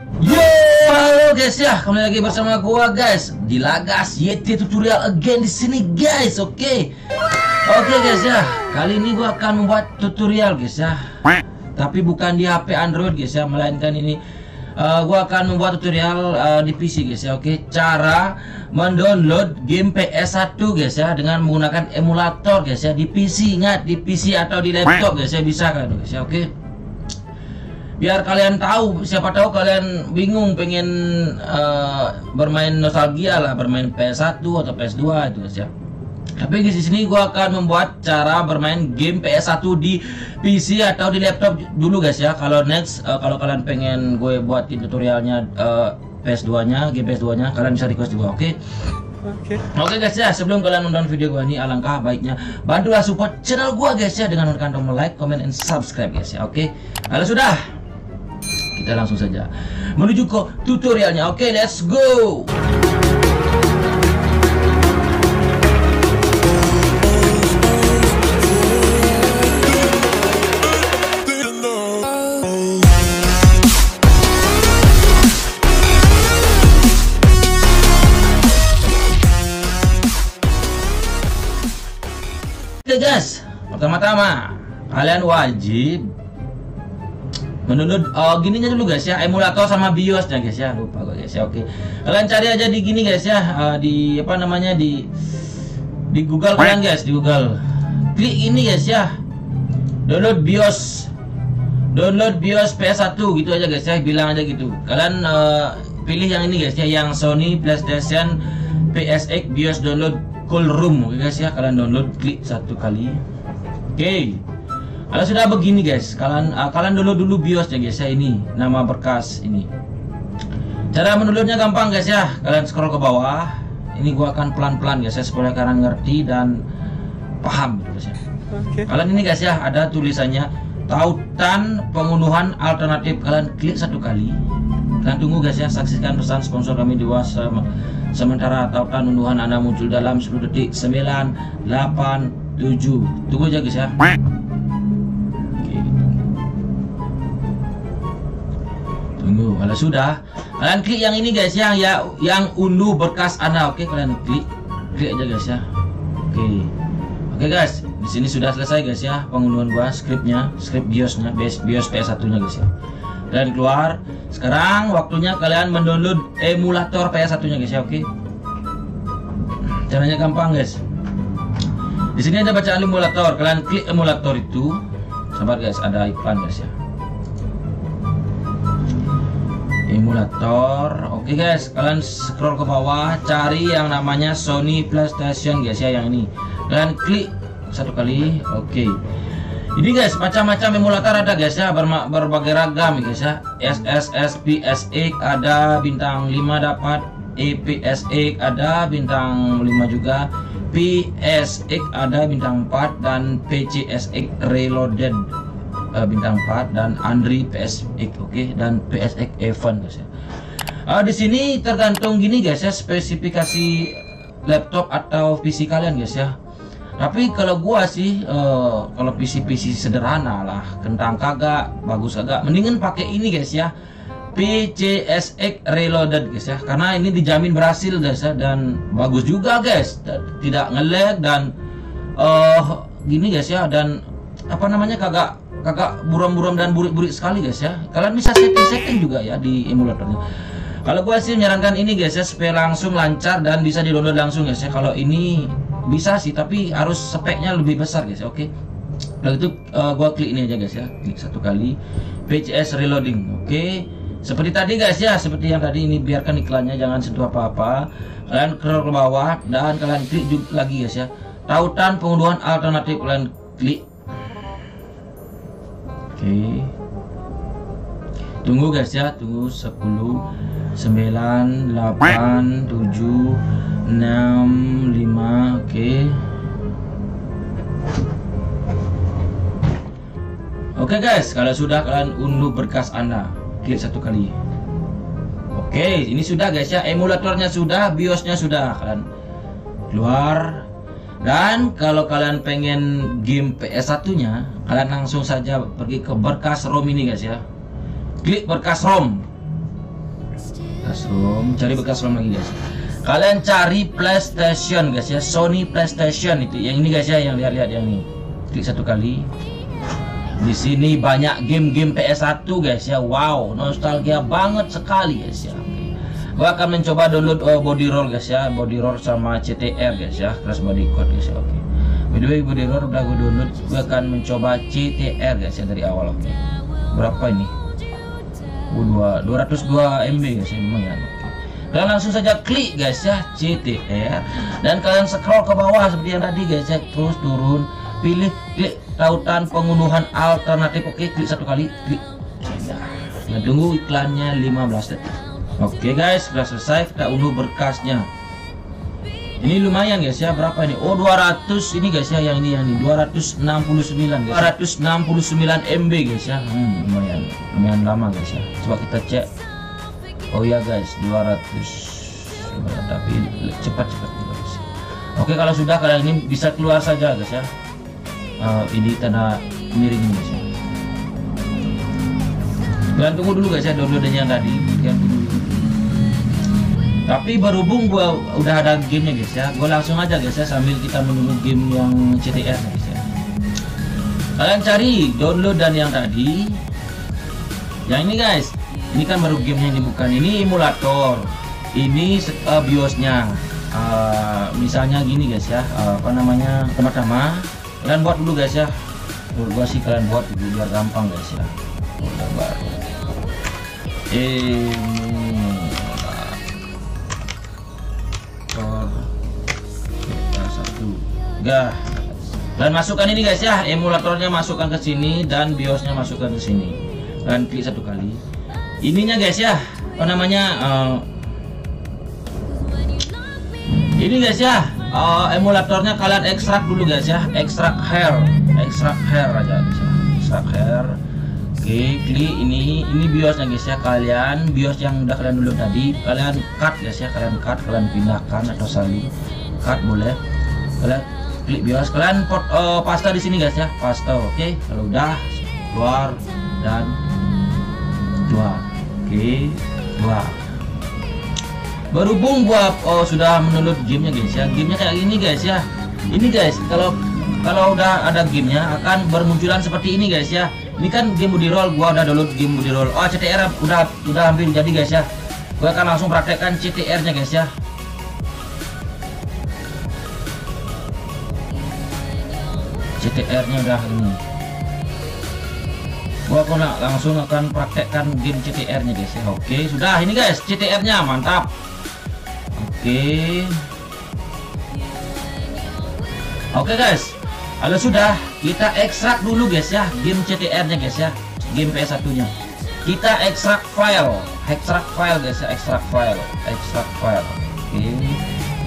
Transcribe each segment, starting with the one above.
Yo, halo guys ya, kembali lagi bersama gua guys di Lagas YT tutorial again di sini guys, oke? Okay? Oke okay, guys ya, kali ini gua akan membuat tutorial guys ya. Tapi bukan di HP Android guys ya, melainkan ini uh, gua akan membuat tutorial uh, di PC guys ya, oke? Okay? Cara mendownload game PS1 guys ya dengan menggunakan emulator guys ya di PC, ingat di PC atau di laptop guys ya bisa kan guys ya, oke? Okay? Biar kalian tahu siapa tahu kalian bingung pengen uh, bermain nostalgia lah bermain PS1 atau PS2 itu guys ya tapi di sini gua akan membuat cara bermain game PS1 di PC atau di laptop dulu guys ya kalau next uh, kalau kalian pengen gue buatin tutorialnya uh, PS2 nya game PS2 nya kalian bisa request juga oke okay? Oke okay. Oke okay guys ya, sebelum kalian nonton video gua ini alangkah baiknya bantulah support channel gua guys ya dengan menekan tombol like, comment, and subscribe guys ya. Oke. Okay? Kalau sudah, kita langsung saja. Menuju ke tutorialnya. Oke okay, let's go. Guys, pertama-tama kalian wajib mendownload oh gininya dulu guys ya. Emulator sama biosnya guys ya. Lupa gue guys ya. Oke. Kalian cari aja di gini guys ya. Uh, di apa namanya di di Google kalian guys di Google. Klik ini guys ya. Download bios. Download bios PS1 gitu aja guys ya. Bilang aja gitu. Kalian uh, pilih yang ini guys ya. Yang Sony PlayStation PSX BIOS download Cool Room oke guys ya. Kalian download klik satu kali. Oke. okay. Kalau sudah begini guys, kalian uh, kalian dulu dulu BIOSnya guys ya ini nama berkas ini. Cara mendownloadnya gampang guys ya. Kalian scroll ke bawah. Ini gua akan pelan-pelan guys ya supaya kalian ngerti dan paham gitu guys ya. Okay. Kalian ini guys ya ada tulisannya tautan pengunduhan alternatif. Kalian klik satu kali. Kalian tunggu guys ya saksikan pesan sponsor kami di WhatsApp. Sementara tautan unduhan Anda muncul dalam 10 detik 9 8 7. Tunggu aja guys ya. Tunggu kalau sudah. Kalian klik yang ini guys yang ya yang unduh berkas anda. Oke kalian klik. Klik aja guys ya. Oke. Oke guys di sini sudah selesai guys ya pengunduhan gua scriptnya script biosnya bios bios PS1 nya guys ya. Dan keluar. Sekarang waktunya kalian mendownload emulator PS1 nya guys ya oke. Caranya gampang guys. Di sini ada bacaan emulator. Kalian klik emulator itu. Sabar guys ada iklan guys ya emulator. Oke okay guys kalian scroll ke bawah cari yang namanya Sony PlayStation guys ya yang ini. Kalian klik satu kali. Oke. Okay. ini guys macam-macam emulator ada guys ya ber berbagai ragam guys ya. SSS PSX ada bintang 5 dapat EPSX ada bintang 5 juga PSX ada bintang 4 dan PCSX Reloaded uh, bintang 4 dan Andri PSX oke okay? dan PSX Evan guys ya. Uh, di sini tergantung gini guys ya spesifikasi laptop atau PC kalian guys ya. Tapi kalau gua sih uh, kalau PC PC sederhana lah, kentang kagak, bagus kagak, mendingan pakai ini guys ya. PCSX Reloaded guys ya karena ini dijamin berhasil guys ya dan bagus juga guys tidak ngelag dan uh, gini guys ya dan apa namanya kagak kakak buram-buram dan burik-burik sekali guys ya. Kalian bisa setting-setting juga ya di emulatornya. Kalau gue sih menyarankan ini guys ya supaya langsung lancar dan bisa di download langsung guys ya. Kalau ini bisa sih tapi harus speknya lebih besar guys ya oke? Kalau itu uh, gua klik ini aja guys ya. Klik satu kali. PCS reloading oke? Seperti tadi guys ya seperti yang tadi ini biarkan iklannya jangan sentuh apa-apa. Kalian scroll ke bawah dan kalian klik lagi guys ya. Tautan pengunduhan alternatif kalian klik Oke. Tunggu guys ya, tunggu 10 9 8 7 6 5 oke. Oke guys, kalau sudah kalian unduh berkas Anda, klik satu kali. Oke, ini sudah guys ya, emulatornya sudah, BIOSnya sudah. Kalian keluar dan kalau kalian pengen game PS1 nya kalian langsung saja pergi ke berkas ROM ini guys ya. Klik berkas ROM. Bekas ROM. Cari bekas ROM lagi guys. Kalian cari PlayStation guys ya. Sony PlayStation itu. Yang ini guys ya yang lihat-lihat yang ini. Klik satu kali. Di sini banyak game-game PS1 guys ya. Wow nostalgia banget sekali guys ya Gua akan mencoba download uh, body roll guys ya. Body roll sama CTR guys ya. Crash body code guys ya oke. The way body roll udah gue download gua akan mencoba CTR guys ya dari awal oke. Berapa ini? Uh, 202 MB guys ya lumayan dan langsung saja klik guys ya CTR dan kalian scroll ke bawah seperti yang tadi guys ya. Terus turun pilih klik tautan pengunduhan alternatif oke. Klik satu kali klik. Nah tunggu iklannya 15 detik oke guys sudah selesai kita unduh berkasnya. Ini lumayan guys ya. Berapa ini? Oh 200 ini guys ya yang ini yang ini. 269 guys 269 MB guys ya. Hmm, lumayan. Lumayan lama guys ya. Coba kita cek. Oh ya guys 200 lumayan tapi cepat-cepat guys. Oke kalau sudah kalian ini bisa keluar saja guys ya. Uh, ini tanda miring guys ya. Kalian tunggu dulu guys ya downloadannya yang tadi. Kalian tunggu dulu. Tapi berhubung gua udah ada gamenya guys ya, gua langsung aja guys ya sambil kita menunggu game yang CTR guys ya. Kalian cari download dan yang tadi. Yang ini guys, ini kan baru gamenya ini bukan ini emulator. Ini uh, biosnya. Uh, misalnya gini guys ya, uh, apa namanya pertama kalian buat dulu guys ya menurut gua sih kalian buat dulu biar gampang guys ya udah gah. Dan masukkan ini guys ya. Emulatornya masukkan ke sini dan biosnya masukkan ke sini. Dan klik satu kali. Ininya guys ya. Apa namanya uh, ini guys ya. Uh, emulatornya kalian ekstrak dulu guys ya. Ekstrak hair. Ekstrak hair aja guys ya. Ekstrak hair. Oke klik ini. Ini biosnya guys ya. Kalian bios yang udah kalian dulu tadi kalian cut guys ya. Kalian cut kalian pindahkan atau salin cut boleh kalian klik bios kalian pot, uh, pasta di sini guys ya. Pasta oke. Kalau udah keluar dan keluar oke keluar berhubung gua oh, sudah mendownload gamenya guys ya. Gamenya kayak gini guys ya. Ini guys kalau kalau udah ada gamenya akan bermunculan seperti ini guys ya. Ini kan game body roll. Gua udah download game body roll. Oh CTR udah udah hampir jadi guys ya. Gua akan langsung praktekkan CTR nya guys ya CTR nya udah ini gua akan langsung akan praktekkan game CTR nya guys ya. Oke sudah. Ini guys CTR nya mantap. Oke. Oke guys. Kalau sudah kita ekstrak dulu guys ya game CTR nya guys ya. Game PS1 nya kita ekstrak file. Ekstrak file guys ya. Ekstrak file. Ekstrak file. Oke.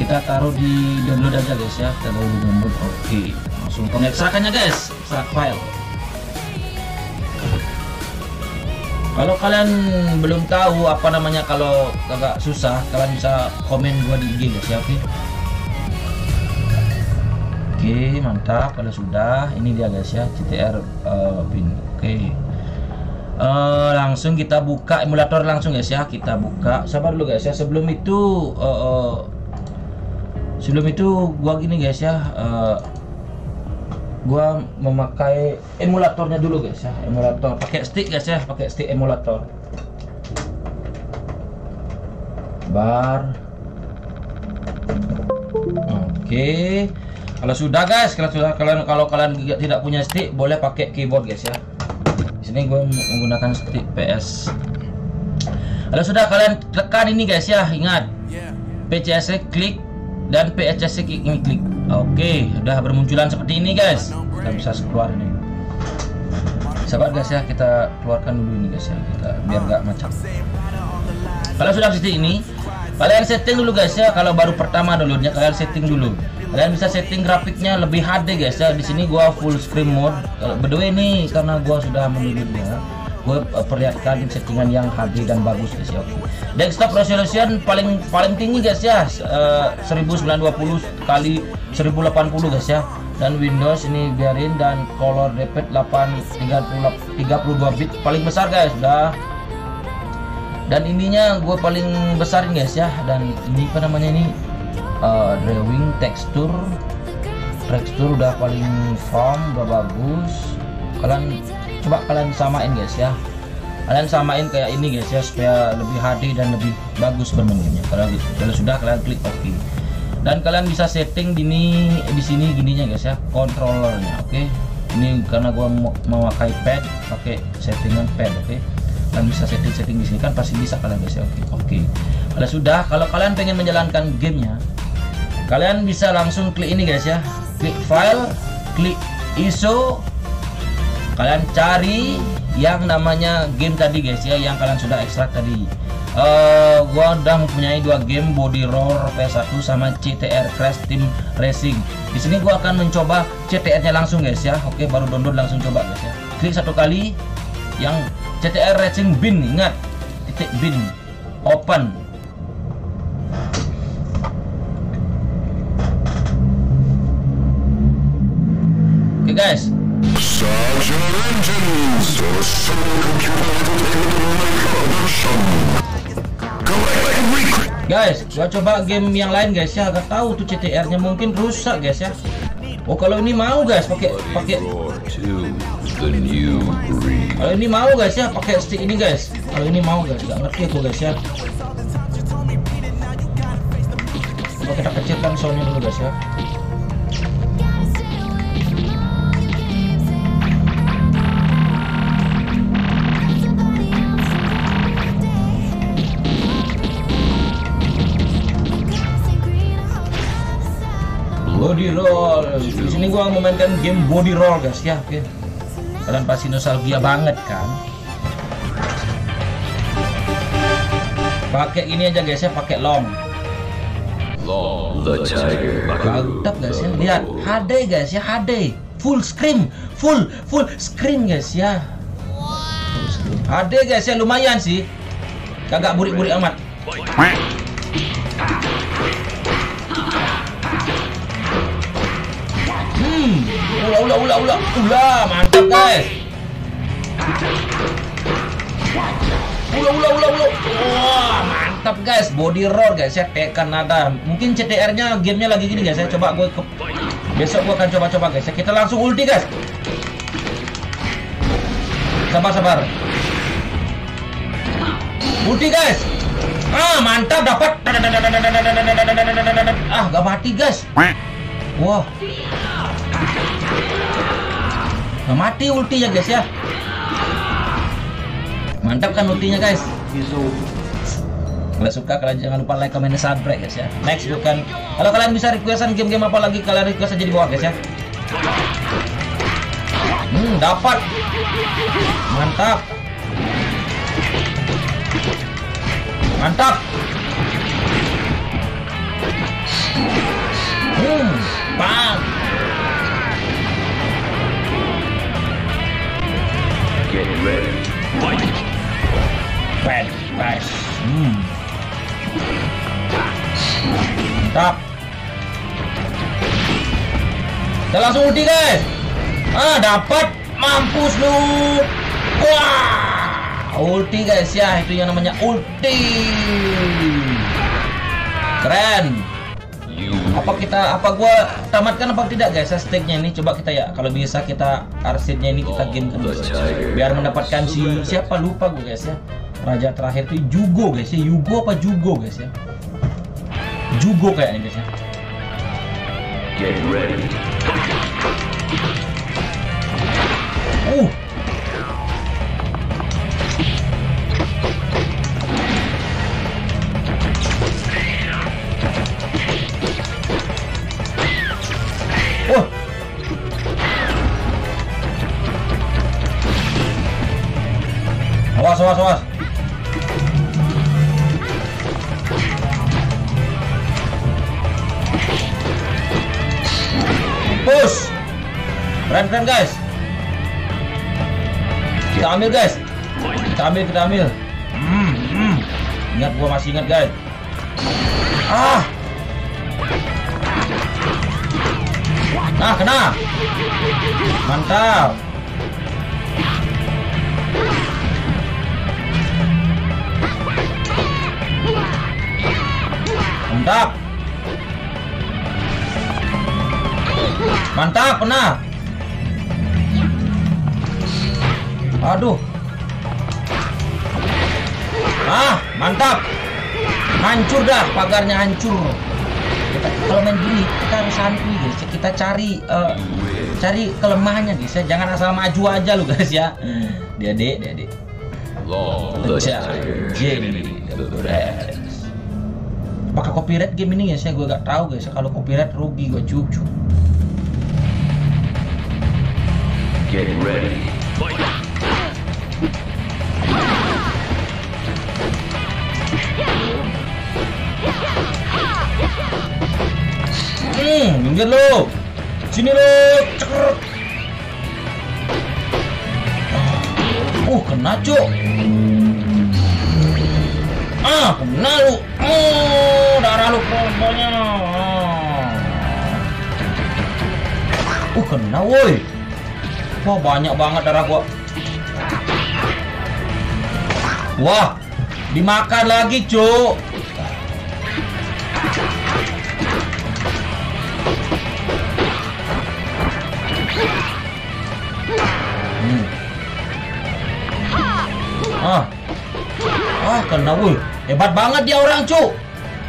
Kita taruh di download aja guys ya. Kita taruh di download. Oke langsung pengekstrakannya guys. Ekstrak file. Kalau kalian belum tahu apa namanya kalau agak susah kalian bisa komen gua di IG ya oke? Oke mantap. Kalau sudah ini dia guys ya CTR uh, pin. Oke. Uh, langsung kita buka emulator langsung guys ya. Kita buka. Sabar dulu guys ya. Sebelum itu uh, uh, sebelum itu gua gini guys ya. Uh, gua memakai emulatornya dulu guys ya. Emulator. Pakai stick guys ya. Pakai stick emulator. Bar. Oke. Kalau sudah guys kalau sudah kalian kalau kalian tidak punya stick boleh pakai keyboard guys ya. Di sini gue menggunakan stick PS kalau sudah kalian tekan ini guys ya. Ingat. PCS klik dan PCS ini klik Oke, udah bermunculan seperti ini guys. Kita bisa keluar ini. Sabar guys ya, kita keluarkan dulu ini guys ya, kita biar gak macam. Kalau sudah seperti ini, kalian setting dulu guys ya. Kalau baru pertama downloadnya kalian setting dulu. Kalian bisa setting grafiknya lebih HD guys ya. Di sini gua full screen mode. By the way ini karena gua sudah mendownloadnya gue perlihatkan settingan yang HD dan bagus guys ya desktop resolution paling paling tinggi guys ya uh, 1920 kali 1080 guys ya. Dan Windows ini biarin dan color repeat 8 32 bit paling besar guys udah dan ininya gue paling besarin guys ya. Dan ini apa namanya ini? Uh, drawing tekstur tekstur udah paling firm udah bagus. Kalian coba kalian samain guys ya. Kalian samain kayak ini guys ya supaya lebih HD dan lebih bagus bermainnya. Kalau kalau sudah kalian klik OK dan kalian bisa setting di ini di sini gininya guys ya controllernya oke okay? ini karena gua mau memakai pad pakai settingan pad oke okay? kalian bisa setting-setting di sini kan pasti bisa kalian guys ya oke okay? oke okay. kalau sudah kalau kalian pengen menjalankan gamenya kalian bisa langsung klik ini guys ya klik file klik ISO kalian cari yang namanya game tadi guys ya yang kalian sudah ekstrak tadi uh, gua udah mempunyai dua game body roll PS1 sama CTR Crash Team Racing. Di sini gua akan mencoba CTR nya langsung guys ya. Oke baru download langsung coba guys ya. Klik satu kali yang CTR Racing bin ingat. Titik bin. Open. Oke guys Guys, gua coba game yang lain guys ya, agak tahu tuh CTR-nya mungkin rusak guys ya. Oh kalau ini mau guys, pakai pakai. Kalau ini mau guys ya, pakai stick ini guys. Kalau ini mau guys, gak ngerti aku guys ya. Coba kita kecilkan soundnya dulu guys ya. Body roll. Di sini gua memainkan game body roll guys ya oke. Okay. kalian pasti nostalgia banget kan? Pakai ini aja guys ya pakai long. Long the tiger. Mantap guys ya. Lihat HD guys ya HD. Full screen full full screen guys ya. HD guys ya lumayan sih. Kagak burik-burik amat ulah ulah ulah ulah. Ulah mantap guys. Ulah ulah ulah ulah. Wah mantap guys. Body roll guys ya. Tekan nada mungkin CTR nya gamenya lagi gini guys. Saya coba gue ke besok gue akan coba-coba guys. Ya kita langsung ulti guys. Sabar sabar. Ulti guys. Ah mantap dapat. Ah gak mati guys. Wah Nah, mati ultinya guys ya. Mantap kan ultinya guys. Kalau suka kalian jangan lupa like, comment, dan subscribe guys ya. Next bukan. Kalau kalian bisa requestan game-game apa lagi kalian request aja di bawah guys ya. Hmm, dapat. Mantap. Mantap. Hmm, bang. Get ready. Fight. Bad, nice. Hmm. Mantap. Kita langsung ulti guys. Ah, dapat. Mampus lu. Wah. Ulti guys ya, itu yang namanya ulti. Keren apa kita apa gua tamatkan apa tidak guys? Stake-nya ini. Coba kita ya kalau bisa kita arsidnya ini kita game kan biar mendapatkan si siapa lupa gue guys ya. Raja terakhir itu Jugo guys ya. Yugo apa Jugo guys ya? Jugo kayaknya guys ya. Get ready. Uh, Awas, awas. Push. Keren, keren guys. Kita ambil guys. Kita ambil, kita ambil. Hmm, hmm. Ingat gua masih ingat guys. Ah. Nah, kena. Mantap. Mantap. Mantap, kena. Aduh. Ah, mantap. Hancur dah, pagarnya hancur. Kita, kalau main gini kita harus santuy guys. Kita cari uh, cari kelemahannya guys ya. Jangan asal maju aja lu guys ya. Dia dek, dia dek. Game the. Apakah copyright game ini ya? Saya gue gak tahu guys. Kalau copyright rugi gue cucu. Get ready. Hmm, minggir lu. Sini lu. Cekrut. Uh, kena cuk. Ah, kena lu. Oh, darah lu pokoknya. Uh, kena woi. Wah, banyak banget darah gua. Wah, dimakan lagi, cuk. Hmm. Ah. Ah, kena woi. Hebat banget dia orang, cu.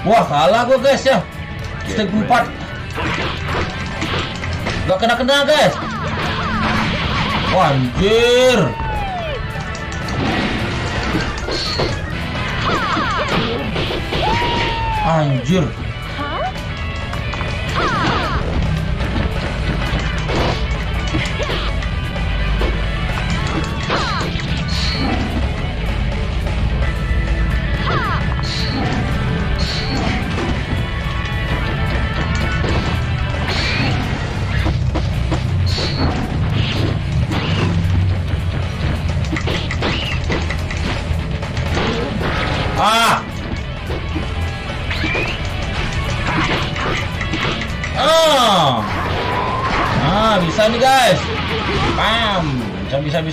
Wah, kalah gua, guys ya. Step 4. Gak kena-kena, guys. Anjir. Anjir.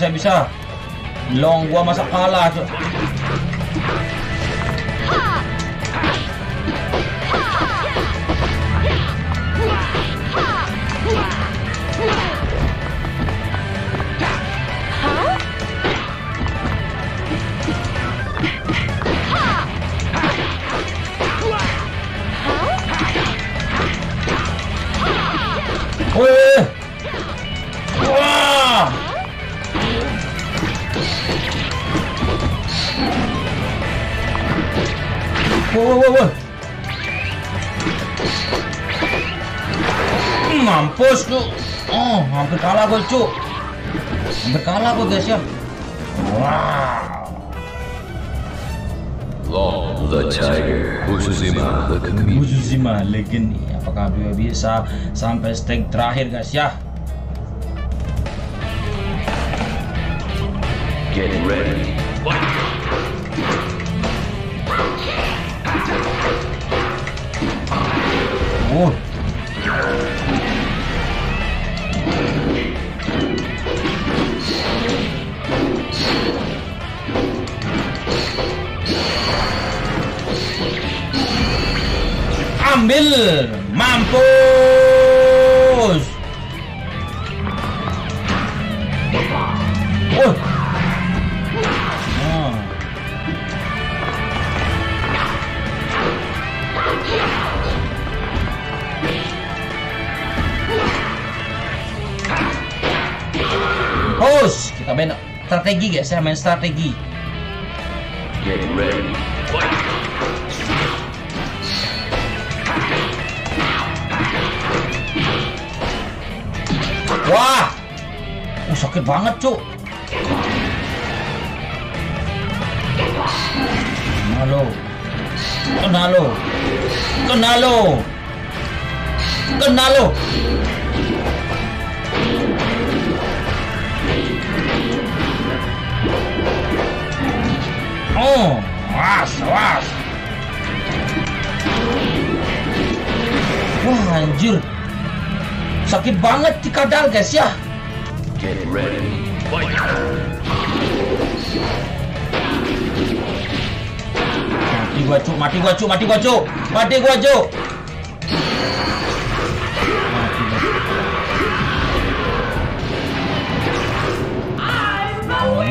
Bisa bisa bisa bisa. Long gua masa kalah, Cuk. Wih. Wah, wah, wah. Hmm, Mampus lu. Oh, hampir kalah gue, cu. Hampir kalah gue, guys ya. Wow. Long the tiger. Uzuzima the chameleon. Uzuzima Legend nih. Apakah dia bisa sampai stake terakhir, guys ya? Get ready. Oh. Ambil, mampus. Strategi guys, saya main strategi. Get ready. Wah, uh, sakit banget cuk. Kena lo, kena lo, kena lo, kena lo. Oh, was, was. Wah anjir, sakit banget di kadal guys ya. Get ready. Mati mati gua cuk, mati gua cuk, mati gua cuk, mati gua cuk.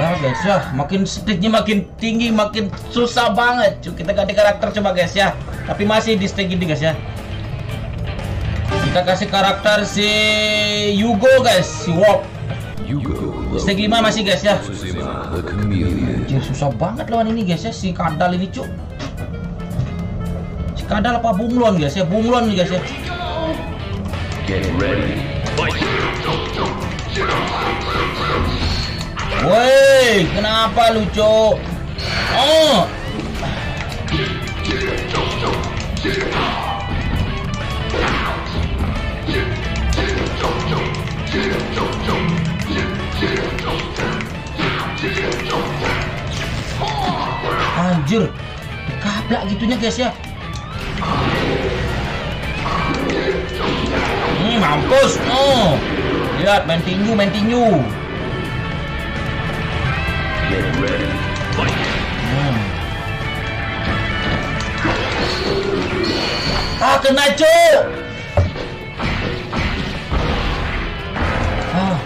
Ya guys ya, makin stage-nya makin tinggi, makin susah banget. Cuk, kita ganti karakter coba guys ya. Tapi masih di stage ini guys ya. Kita kasih karakter si Yugo guys, si. Yugo Stage 5 masih guys ya. Anjir susah banget lawan ini guys ya si kadal ini cuk. Si kadal apa bunglon guys ya? Bunglon nih guys ya. Get ready. Woi, kenapa lu cuk? Oh. Anjir, kaplak gitunya guys ya. Hmm, mampus. Oh. Lihat main tinju, main tinju. Get ready. Hmm. Ah, kena cuk. Ah.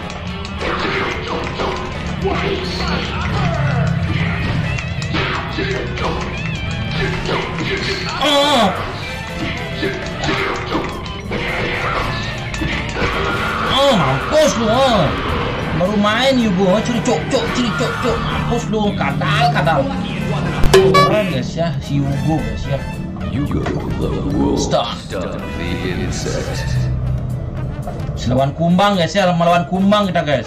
Ah. Oh, mampus lu. ah. Main Yugo, ah, curi cuk cuk, curi cuk cuk. Mampus lu, kadal kadal. Keren guys ya, si Yugo guys ya. Yugo the wolf. Stop. The insect. Melawan kumbang guys ya, melawan kumbang kita guys.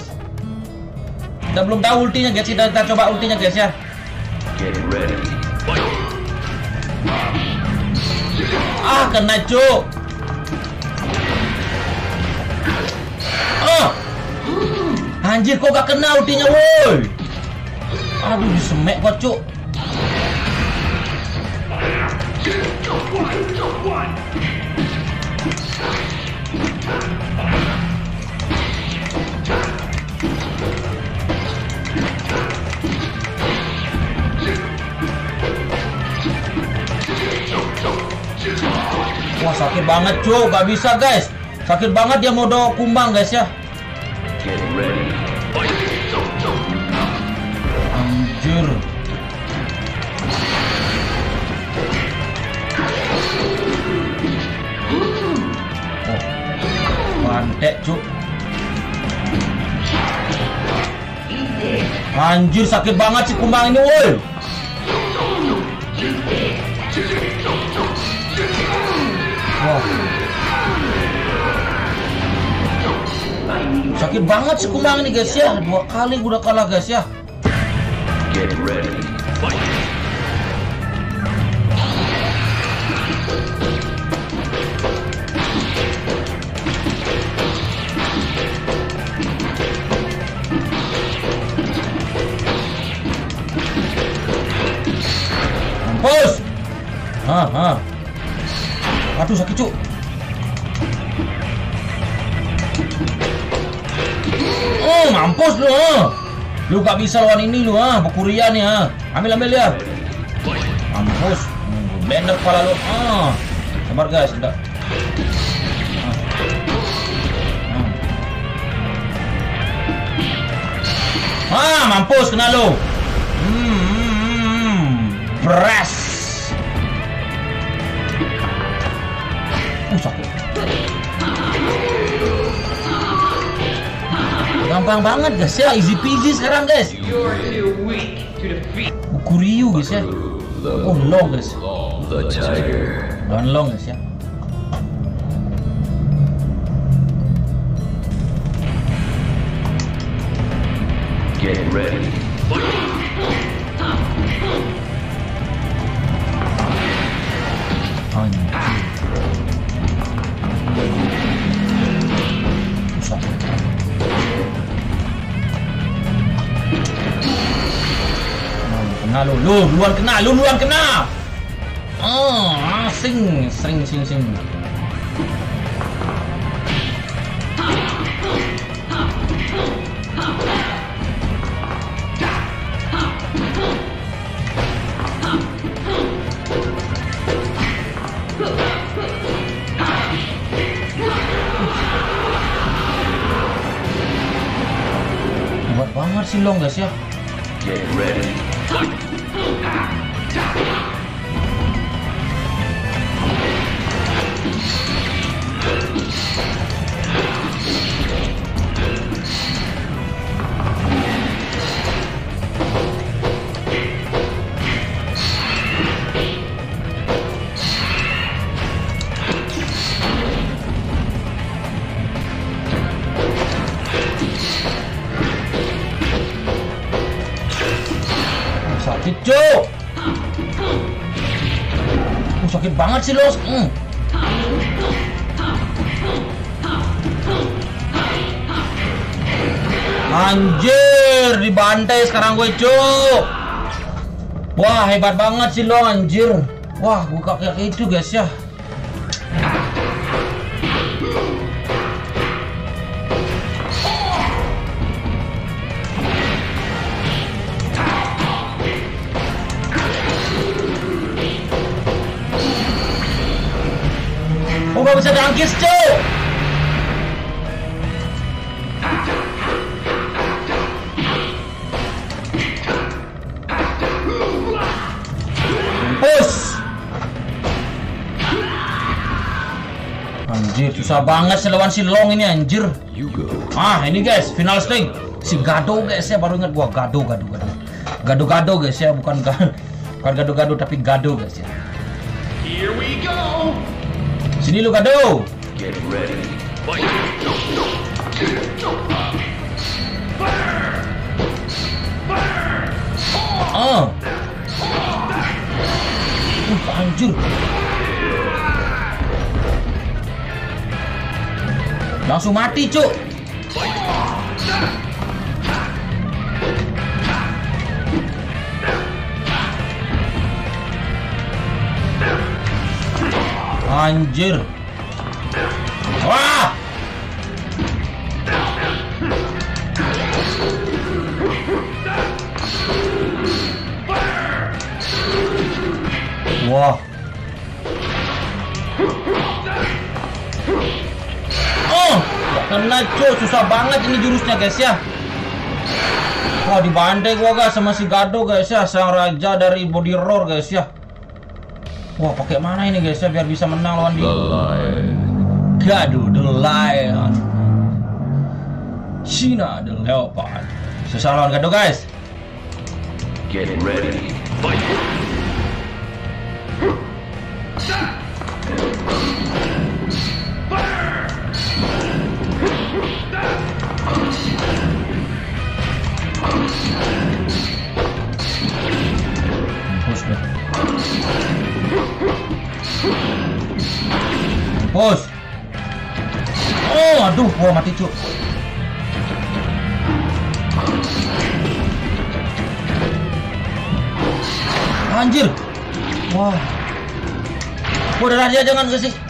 Kita belum tahu ultinya guys, kita, kita coba ultinya guys ya. Get ready. Ah, kena cuk. Anjir kok gak kena ultinya woi. Aduh disemek kok cuk. Wah sakit banget cuk, gak bisa guys. Sakit banget dia modo kumbang guys ya. Anjir. Oh. Cuk. Sakit banget si kumbang ini, woi. Wah. Sakit banget si kumbang ini guys ya. Dua kali udah kalah guys ya. Get ready. Mampus. Hah, hah. Aduh sakit cuk. Mampus lu. Lu gak bisa lawan ini lu ah, Bekuria nih ah. Ambil ambil ya. Mampus. Blender kepala lu. Ah. Sabar guys, udah. Ah. Ah, mampus kena lu. Hmm, hmm, hmm. Beras. Uh, sakit. Gampang banget guys ya, easy peasy sekarang guys. Buku guys ya. Oh long guys, lawan long guys ya. Get ready. kena lu. Lu duluan kena lu duluan kena. Oh sing, sing, sing sing. Buat banget sih lo nggak ya. Get ready. Sih los. Hmm. Anjir, dibantai sekarang gue cuk. Wah hebat banget sih lo anjir. Wah gue kayak itu guys ya. Gak bisa tangkis cuk. Push. Anjir, susah banget sih lawan si Long ini anjir. Ah, ini guys, final stage. Si Gado guys, saya baru ingat gua Gado, Gado, Gado. Gado-gado guys ya, bukan bukan gado-gado tapi Gado guys ya. Sini lu Gado. Get ready. Ah. Uh, anjir. Langsung mati, Cuk. Anjir. Wah! Wah. Oh, kena cuy, susah banget ini jurusnya guys ya. Wah, dibantai gua guys sama si Gado guys ya, sang raja dari body roar guys ya. Wah, pakai mana ini guys ya biar bisa menang lawan The dia. lion. Gado the lion. Cina the leopard. Susah lawan Gado guys. Get ready. Push mati cuk. Anjir. Wah. Udah dia jangan ke sih.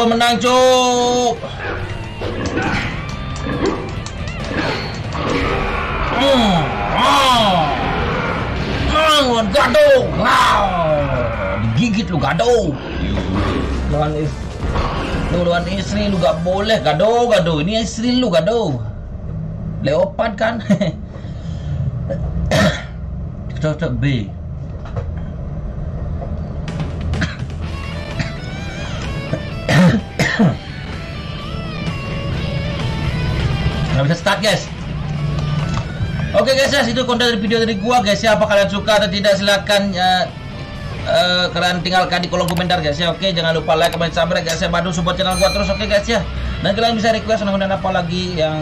Gue menang, cuk. Hmm. Lawan Gado. Wow. Digigit lu win. Lawan is lu lawan istri lu gak boleh Gado, Gado. Ini istri lu Gado. Leopard kan? Cocok B. Nggak bisa start guys. Oke guys ya itu konten dari video dari gua guys ya. Apa kalian suka atau tidak silahkan ya, eh, kalian tinggalkan di kolom komentar guys ya. Oke jangan lupa like, comment, subscribe guys ya. Bantu support channel gua terus oke guys ya. Dan kalian bisa request nonton apa lagi yang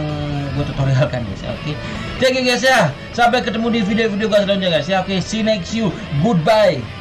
gua tutorialkan guys ya Oke. Thank you guys ya. Sampai ketemu di video-video gua selanjutnya guys ya. Oke see you next you. Goodbye